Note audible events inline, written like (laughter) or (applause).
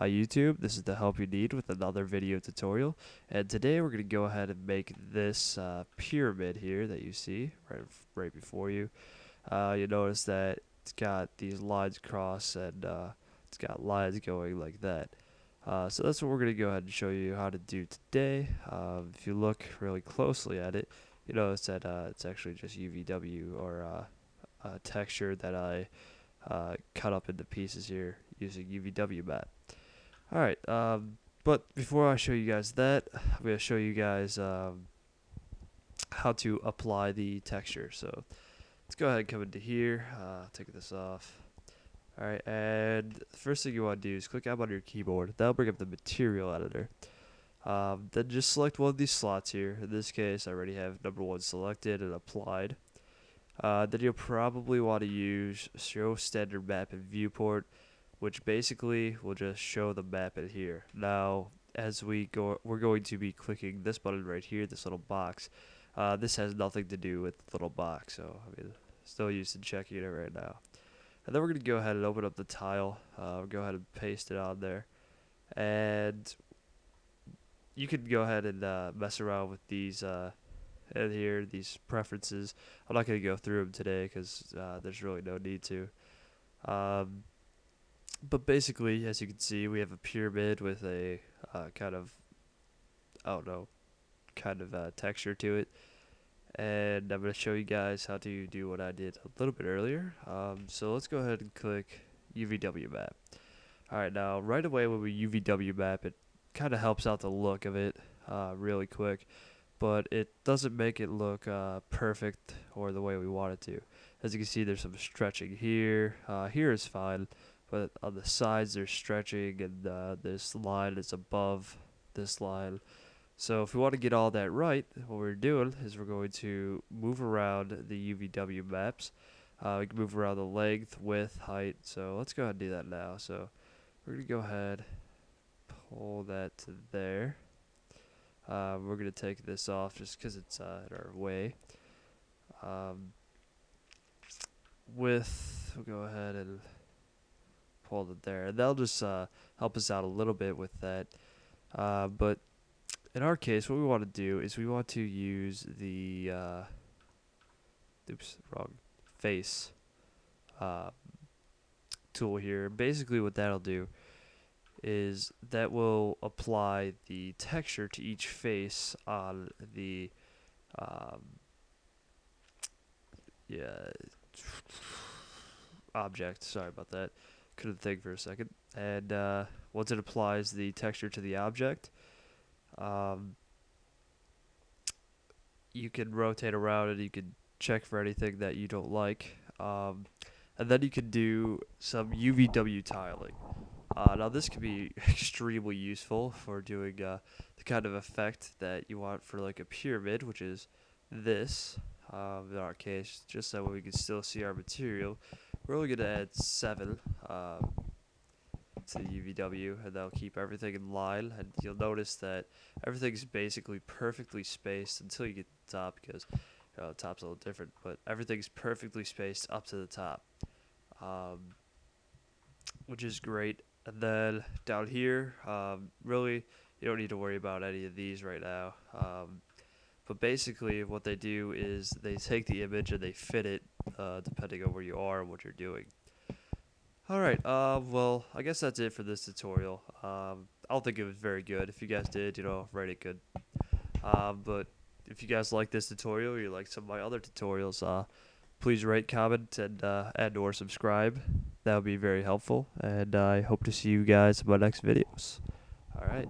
Hi YouTube, this is the help you need with another video tutorial and today we're going to go ahead and make this uh, pyramid here that you see right, right before you. Uh, you notice that it's got these lines across and uh, it's got lines going like that. Uh, so that's what we're going to go ahead and show you how to do today. Um, if you look really closely at it, you notice that uh, it's actually just UVW or uh, texture that I cut up into pieces here using UVW map. Alright, um, but before I show you guys that, I'm going to show you guys um, how to apply the texture. So let's go ahead and come into here, uh, take this off. Alright, and the first thing you want to do is click up on your keyboard. That'll bring up the material editor. Um, then just select one of these slots here. In this case, I already have number one selected and applied. Uh, then you'll probably want to use show standard map and viewport which basically will just show the map in here. Now, as we go, we're going to be clicking this button right here, this little box. Uh, this has nothing to do with the little box, so I mean, still used to checking it right now. And then we're going to go ahead and open up the tile. Uh, go ahead and paste it on there. And you can go ahead and uh, mess around with these uh, in here, these preferences. I'm not going to go through them today because uh, there's really no need to. Um, but basically, as you can see, we have a pyramid with a uh, kind of, I don't know, kind of uh, texture to it. And I'm going to show you guys how to do what I did a little bit earlier. Um, so let's go ahead and click UVW map. Alright, now right away when we UVW map, it kind of helps out the look of it uh, really quick. But it doesn't make it look uh, perfect or the way we want it to. As you can see, there's some stretching here. Uh, here is fine but on the sides they're stretching and uh, this line is above this line. So if we want to get all that right, what we're doing is we're going to move around the UVW maps. Uh, we can move around the length, width, height. So let's go ahead and do that now. So we're going to go ahead, pull that to there. Uh, we're going to take this off just because it's uh, in our way. Um, with, we'll go ahead and pulled it there. They'll just uh, help us out a little bit with that. Uh, but in our case, what we want to do is we want to use the uh, oops wrong face uh, tool here. Basically, what that'll do is that will apply the texture to each face on the um, yeah object. Sorry about that couldn't think for a second. And uh, once it applies the texture to the object, um, you can rotate around and you can check for anything that you don't like. Um, and then you can do some UVW tiling. Uh, now this can be (laughs) extremely useful for doing uh, the kind of effect that you want for like a pyramid, which is this. Um, in our case, just so we can still see our material. We're only going to add 7 um, to the UVW, and that'll keep everything in line. And you'll notice that everything's basically perfectly spaced until you get to the top, because you know, the top's a little different, but everything's perfectly spaced up to the top, um, which is great. And then down here, um, really, you don't need to worry about any of these right now. Um, but basically, what they do is they take the image and they fit it uh, depending on where you are and what you're doing. Alright, uh, well, I guess that's it for this tutorial. Um, I don't think it was very good. If you guys did, you know, rate it good. Um, but if you guys like this tutorial or you like some of my other tutorials, uh, please rate, comment, and, uh, and or subscribe. That would be very helpful. And I hope to see you guys in my next videos. Alright.